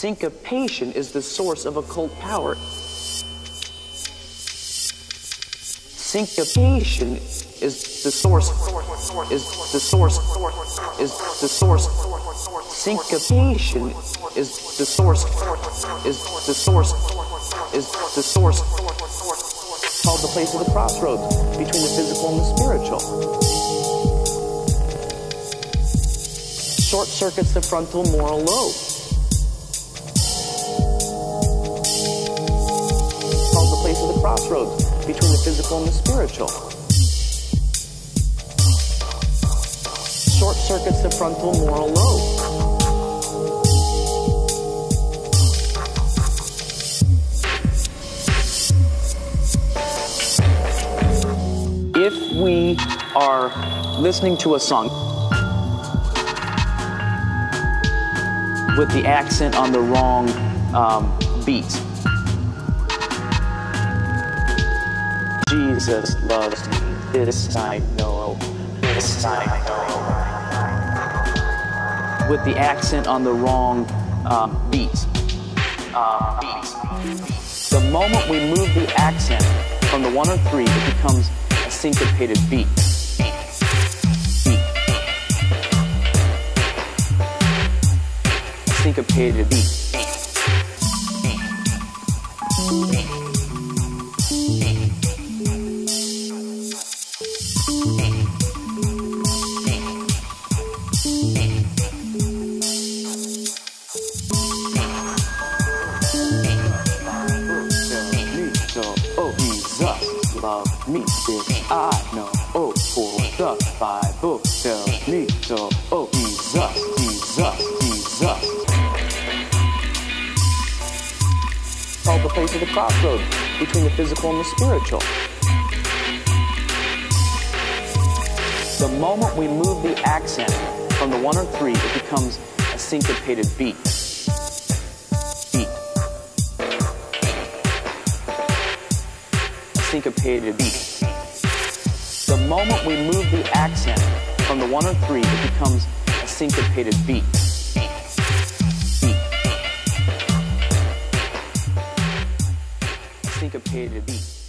Syncopation is the source of occult power. Syncopation is the source is the source is the source. Syncopation is the source is the source is the source. Called the place of the crossroads between the physical and the spiritual. Short circuits the frontal moral lobe crossroads between the physical and the spiritual. Short circuits the frontal moral lobe. If we are listening to a song with the accent on the wrong um, beat, Jesus loves me. This I know. This I know. With the accent on the wrong um, beat. Uh, beat. The moment we move the accent from the one or three, it becomes a syncopated beat. Beat. Beat. A syncopated beat. Me, this I know. Oh, for the Bible tells me so. Oh, Jesus, Jesus, Jesus. Called the place of the crossroads between the physical and the spiritual. The moment we move the accent from the one or three, it becomes a syncopated. Beat. Syncopated beat. The moment we move the accent from the one or three, it becomes a syncopated beat. Beat. A syncopated beat.